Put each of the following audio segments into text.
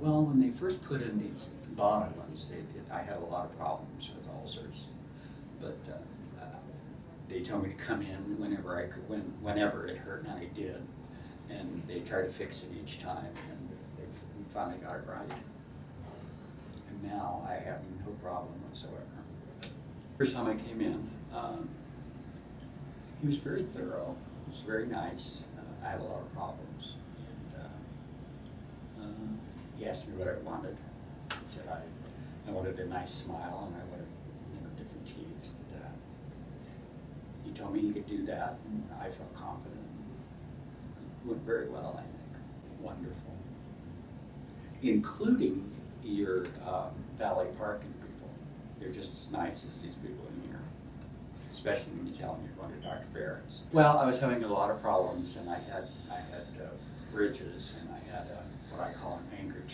when they first put in these bottom ones, they, I had a lot of problems with ulcers. But, uh, uh, they told me to come in whenever I could, when, whenever it hurt, and I did. And they tried to fix it each time, and they f- finally got it right. And now I have no problem whatsoever. First time I came in, um, he was very thorough, he was very nice. Uh, I had a lot of problems. And, uh, uh, he asked me what I wanted. I said I, I wanted a nice smile and I wanted, you know, different teeth. And, uh, he told me he could do that, and I felt confident. It Went very well, I think. Wonderful. Including your um, valet parking people. They're just as nice as these people in here, especially when you tell them you're going to Dr. Barotz. Well, I was having a lot of problems, and I had I had uh, bridges, and I had a, what I call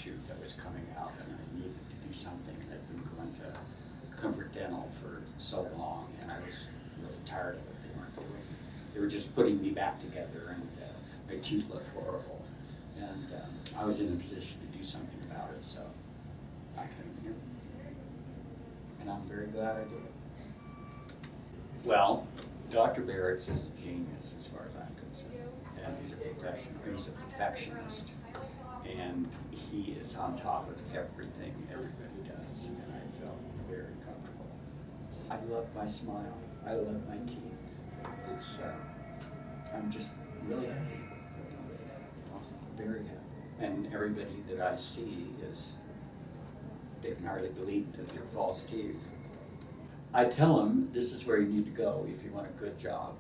that was coming out, and I needed to do something. And I'd been going to Comfort Dental for so long, and I was really tired of what they weren't doing. They were just putting me back together, and uh, my teeth looked horrible. And um, I was in a position to do something about it, so I came here. And I'm very glad I did it. Well, Dr. Barotz is a genius as far as I'm concerned. And he's a professional, he's a perfectionist. And he is on top of everything everybody does, and I felt very comfortable. I love my smile, I love my teeth. It's, uh, I'm just really happy. Awesome. Very happy. And everybody that I see is, they can hardly believe that they're false teeth. I tell them, this is where you need to go if you want a good job.